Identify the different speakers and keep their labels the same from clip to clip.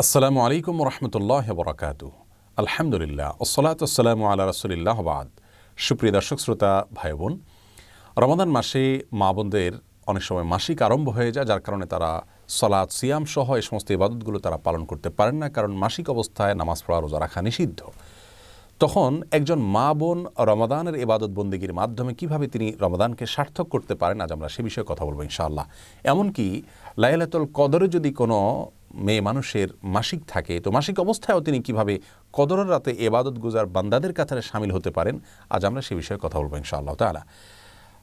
Speaker 1: আসসালামু আলাইকুম রহমতুল্লাহ বরাকাত। আলহামদুলিল্লাহ ওসলাত আসসালামু আল্লাহ রসুলিল্লাহ বাদ। সুপ্রিয় দর্শক, শ্রোতা ভাই বোন রমাদান মাসে মা বোনদের অনেক সময় মাসিক আরম্ভ হয়ে যায়, যার কারণে তারা সলাৎ সিয়াম সহ এই সমস্ত ইবাদতগুলো তারা পালন করতে পারেন না, কারণ মাসিক অবস্থায় নামাজ পড়া, রোজা রাখা নিষিদ্ধ। তখন একজন মা বোন রমাদানের ইবাদত বন্দীগীর মাধ্যমে কীভাবে তিনি রমাদানকে সার্থক করতে পারেন, আজ আমরা সে বিষয়ে কথা বলব ইনশাআল্লাহ। এমনকি লাইলাতুল কদরে যদি কোনো মেয়ে মানুষের মাসিক থাকে। তো মাসিক অবস্থায়ও তিনি কীভাবে কদরের রাতে এবাদত গুজার বান্দাদের কাতারে সামিল হতে পারেন, আজ আমরা সে বিষয়ে কথা বলব ইনশাআল্লাহ তালা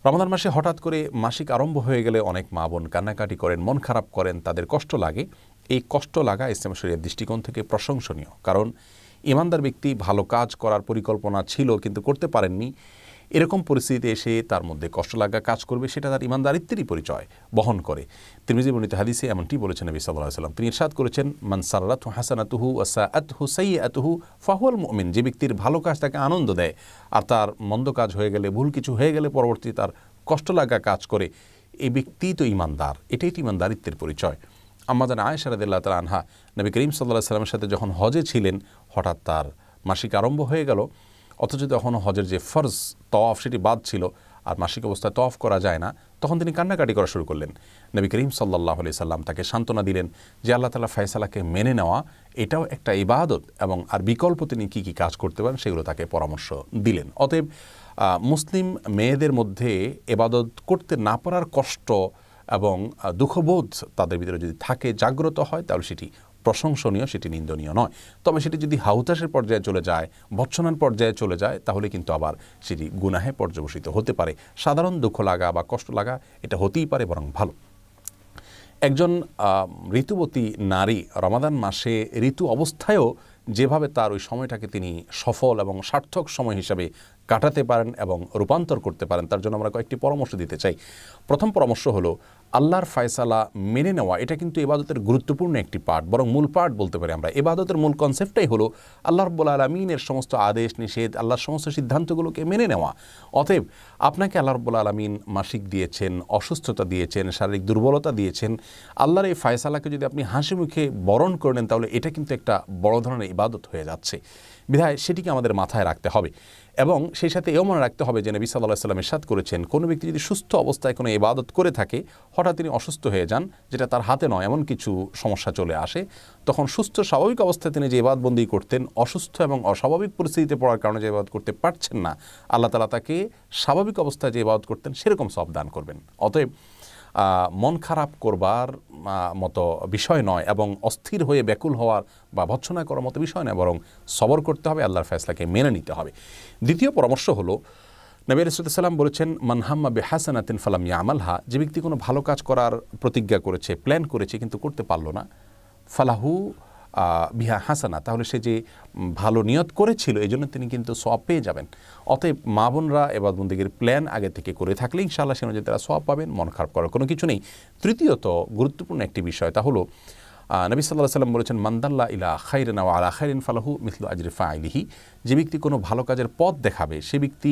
Speaker 1: রমাদান মাসে হঠাৎ করে মাসিক আরম্ভ হয়ে গেলে অনেক মা বোন কান্নাকাটি করেন, মন খারাপ করেন, তাদের কষ্ট লাগে। এই কষ্ট লাগা ইসলাম শরীরের দৃষ্টিকোণ থেকে প্রশংসনীয়। কারণ ইমানদার ব্যক্তি ভালো কাজ করার পরিকল্পনা ছিল কিন্তু করতে পারেননি। এরকম পরিস্থিতিতে এসে তার মধ্যে কষ্ট লাগা কাজ করবে, সেটা তার ইমানদারিত্বেরই পরিচয়, বহন করে। তিরমিজি বর্ণিত হাদিসে এমনটি বলেছেন নবী সাল্লাহ সাল্লাম তিনি ইরশাদ করেছেন মানসারাত হাসানাতুহু আসা আতহু সাই আতহু ফাহুয়াল মুমিন যে ব্যক্তির ভালো কাজ তাকে আনন্দ দেয়, আর তার মন্দ কাজ হয়ে গেলে, ভুল কিছু হয়ে গেলে পরবর্তী তার কষ্ট লাগা কাজ করে। এই ব্যক্তি তো ইমানদার, এটাই তো ইমানদারিত্বের পরিচয়। আমাদের আয়েশা রাদিল্লাহ তালা আনহা, নবী করিম সাল্লাহ সাল্লামের সাথে যখন হজে ছিলেন, হঠাৎ তার মাসিক আরম্ভ হয়ে গেল। অথচ তখন হজের যে ফরজ তফ সেটি বাদ ছিল আর মাসিক অবস্থায় তফ করা যায় না, তখন তিনি কান্নাকাটি করা শুরু করলেন। নবী করিম সাল্লাহ আলি সাল্লাম তাকে সান্ত্বনা দিলেন যে আল্লাহ তালা ফয়সালাকে মেনে নেওয়া, এটাও একটা ইবাদত এবং আর বিকল্প তিনি কী কী কাজ করতে পারেন সেগুলো তাকে পরামর্শ দিলেন। অতএব মুসলিম মেয়েদের মধ্যে এবাদত করতে না পারার কষ্ট এবং দুঃখবোধ তাদের ভিতরে যদি থাকে, জাগ্রত হয়, তাহলে সেটি প্রশংসনীয়, সেটি নিন্দনীয় নয়। তবে সেটি যদি হাউতাসের পর্যায়ে চলে যায়, ভৎসনার পর্যায়ে চলে যায়, তাহলে কিন্তু আবার সেটি গুনাহে পর্যবসিত হতে পারে। সাধারণ দুঃখ লাগা বা কষ্ট লাগা, এটা হতেই পারে বরং ভালো। একজন ঋতুবতী নারী রমাদান মাসে ঋতু অবস্থায়ও যেভাবে তার ওই সময়টাকে তিনি সফল এবং সার্থক সময় হিসাবে কাটাতে পারেন এবং রূপান্তর করতে পারেন, তার জন্য আমরা কয়েকটি পরামর্শ দিতে চাই। প্রথম পরামর্শ হলো আল্লাহর ফায়সালা মেনে নেওয়া, এটা কিন্তু এবাদতের গুরুত্বপূর্ণ একটি পার্ট বরং মূল পার্ট বলতে পারি আমরা। এবাদতের মূল কনসেপ্টটাই হলো আল্লাহ রব্বুল আলমিনের সমস্ত আদেশ, নিষেধ, আল্লাহর সমস্ত সিদ্ধান্তগুলোকে মেনে নেওয়া। অতএব আপনাকে আল্লাহ রব্বুল আলমিন মাসিক দিয়েছেন, অসুস্থতা দিয়েছেন, শারীরিক দুর্বলতা দিয়েছেন। আল্লাহর এই ফায়সালাকে যদি আপনি হাসি মুখে বরণ করে নেন, তাহলে এটা কিন্তু একটা বড় ধরনের ইবাদত হয়ে যাচ্ছে। বিধায় সেটিকে আমাদের মাথায় রাখতে হবে। এবং সেই সাথে এও মনে রাখতে হবে যে নবী সাল্লাহ সাল্লাম ইসাদ করেছেন, কোনো ব্যক্তি যদি সুস্থ অবস্থায় কোনো ইবাদত করে থাকে, হঠাৎ তিনি অসুস্থ হয়ে যান, যেটা তার হাতে নয়, এমন কিছু সমস্যা চলে আসে, তখন সুস্থ স্বাভাবিক অবস্থায় তিনি যে ইবাদবন্দি করতেন, অসুস্থ এবং অস্বাভাবিক পরিস্থিতিতে পড়ার কারণে যে ইবাদত করতে পারছেন না, আল্লাহ তালা তাকে স্বাভাবিক অবস্থায় যে ইবাদত করতেন, সেরকম সব দান করবেন। অতএব মন খারাপ করবার মতো বিষয় নয় এবং অস্থির হয়ে ব্যাকুল হওয়ার বা ভৎসনা করার মতো বিষয় নয়, বরং সবর করতে হবে, আল্লাহর ফয়সলাকে মেনে নিতে হবে। দ্বিতীয় পরামর্শ হলো, নবী রসুলাম বলেছেন মানহাম্মা বেহাসানাতিন ফালাম ইয়ামালহা যে ব্যক্তি কোনো ভালো কাজ করার প্রতিজ্ঞা করেছে, প্ল্যান করেছে, কিন্তু করতে পারল না, ফালাহু বিহা হাসানা। তাহলে সে যে ভালো নিয়ত করেছিল এই জন্য তিনি কিন্তু সোয়াব পেয়ে যাবেন। অতএব মা বোনরা এবার বন্দীগীর প্ল্যান আগে থেকে করে থাকলে ইনশাআল্লাহ সে অনুযায়ী তারা সোয়াব পাবেন, মন খারাপ করার কোনো কিছু নেই। তৃতীয়ত, গুরুত্বপূর্ণ একটি বিষয় তা হলো নবী সাল্লাহ সাল্লাম বলেছেন মান্দাল্লা ইলা খাইরেন আলা খাইরিন ফালাহু মিসলু আজরিফা আইলিহি যে ব্যক্তি কোনো ভালো কাজের পথ দেখাবে, সে ব্যক্তি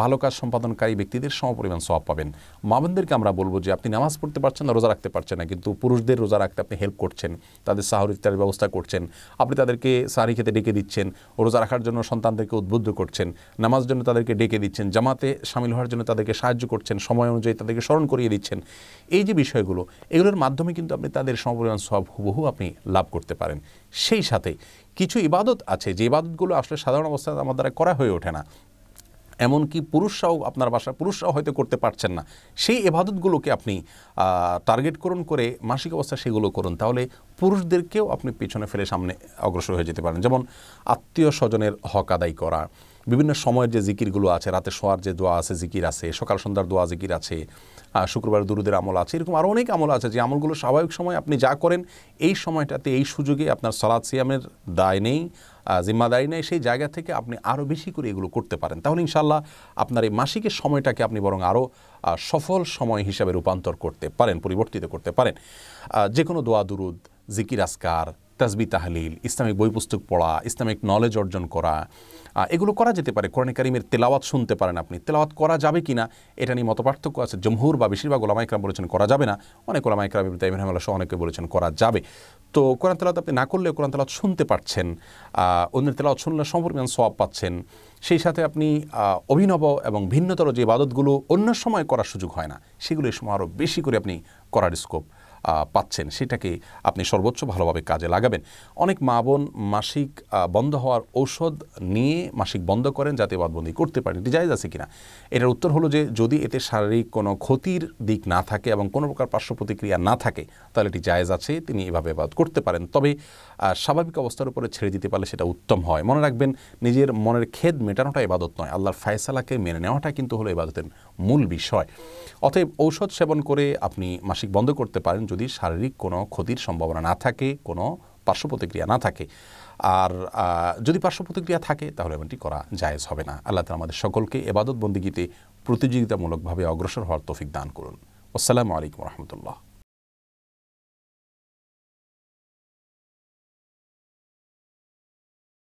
Speaker 1: ভালো কাজ সম্পাদনকারী ব্যক্তিদের সমপরিমাণ সব পাবেন। মামনদেরকে আমরা বলব যে, আপনি নামাজ পড়তে পারছেন না, রোজা রাখতে পারছেন না, কিন্তু পুরুষদের রোজা রাখতে আপনি হেল্প করছেন, তাদের সাহর ইত্যাদির ব্যবস্থা করছেন, আপনি তাদেরকে সারি খেতে ডেকে দিচ্ছেন, রোজা রাখার জন্য সন্তানদেরকে উদ্বুদ্ধ করছেন, নামাজ জন্য তাদেরকে ডেকে দিচ্ছেন, জামাতে সামিল হওয়ার জন্য তাদেরকে সাহায্য করছেন, সময় অনুযায়ী তাদেরকে স্মরণ করিয়ে দিচ্ছেন। এই যে বিষয়গুলো, এগুলোর মাধ্যমে কিন্তু আপনি তাদের সমপরিমাণ সব হুবহু আপনি লাভ করতে পারেন। সেই সাথে কিছু ইবাদত আছে, যে ইবাদতগুলো আসলে সাধারণ অবস্থায় আমার দ্বারা করা হয়ে ওঠে না। এমনকি পুরুষরাও আপনার বাসায়, পুরুষরাও হয়তো করতে পারছেন না। সেই এবাদতগুলোকে আপনি টার্গেট করুন করে, মাসিক অবস্থা সেগুলো করুন, তাহলে পুরুষদেরকেও আপনি পিছনে ফেলে সামনে অগ্রসর হয়ে যেতে পারেন। যেমন আত্মীয় স্বজনের হক আদায় করা বিভিন্ন সময়ের যে জিকিরগুলো আছে, রাতে শোয়ার যে দোয়া আছে, জিকির আছে, সকাল সন্ধ্যার দোয়া, জিকির আছে শুক্রবার দুরুদের আমল আছে, এরকম আরও অনেক আমল আছে, যে আমলগুলো স্বাভাবিক সময় আপনি যা করেন, এই সময়টাতে, এই সুযোগে আপনার সলাদ সিয়ামের দায় নেই জিম্মাদারি নেই, সেই জায়গা থেকে আপনি আরও বেশি করে এগুলো করতে পারেন। তাহলে ইনশাল্লাহ আপনার এই মাসিকের সময়টাকে আপনি বরং আরও সফল সময় হিসাবে রূপান্তর করতে পারেন, পরিবর্তিত করতে পারেন। যে কোনো দোয়া, দুরুদ, জিকির আসকার তাজবি তাহলিল, ইসলামিক বই পুস্তক পড়া, ইসলামিক নলেজ অর্জন করা এগুলো করা যেতে পারে। কোরআন কারিমের তেলাওয়াত শুনতে পারেন আপনি। তেলাওয়াত করা যাবে কি না এটা নিয়ে মত পার্থক্য আছে। জমহুর বা বেশিরভাগ ওলামাইকরাম বলেছেন করা যাবে না। অনেক ওলামাইকরাম ইব্রাহিম রহমাল্লাহ সহ অনেকে বলেছেন করা যাবে। তো কোরআন তেলাওয়াত আপনি না করলেও কোরআন তেলাওয়াত শুনতে পারছেন অন্যের তেলাওয়াত শুনলে সম্পরিমাণ সওয়াব পাচ্ছেন। সেই সাথে আপনি অভিনব এবং ভিন্নতর যে ইবাদতগুলো অন্য সময় করার সুযোগ হয় না, সেগুলো এই সময় আরও বেশি করে আপনি করার স্কোপ পাচ্ছেন, সেটাকে আপনি সর্বোচ্চ ভালোভাবে কাজে লাগাবেন। অনেক মা বোন মাসিক বন্ধ হওয়ার ঔষধ নিয়ে মাসিক বন্ধ করেন যাতে বাদবন্দি করতে পারেন। এটি জায়জ আছে কিনা? এটার উত্তর হলো যে, যদি এতে শারীরিক কোনো ক্ষতির দিক না থাকে এবং কোনো প্রকার পার্শ্ব প্রতিক্রিয়া না থাকে, তাহলে এটি জায়েজ আছে, তিনি এভাবে বাদ করতে পারেন। তবে স্বাভাবিক অবস্থার উপরে ছেড়ে দিতে পারলে সেটা উত্তম হয়। মনে রাখবেন, নিজের মনের খেদ মেটানোটা ইবাদত নয়। আল্লাহর ফায়সালাকে মেনে নেওয়াটা কিন্তু হলো ইবাদতের মূল বিষয়। অতএব ঔষধ সেবন করে আপনি মাসিক বন্ধ করতে পারেন যদি শারীরিক কোনো ক্ষতির সম্ভাবনা না থাকে, কোনো পার্শ্ব প্রতিক্রিয়া না থাকে। আর যদি পার্শ্ব প্রতিক্রিয়া থাকে তাহলে এমনটি করা জায়েজ হবে না। আল্লাহ তালা আমাদের সকলকে এবাদত বন্দিগিতে প্রতিযোগিতামূলকভাবে অগ্রসর হওয়ার তৌফিক দান করুন। আসসালামু আলাইকুম রহমতুল্লাহ।